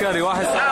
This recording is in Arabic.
العسكري واحد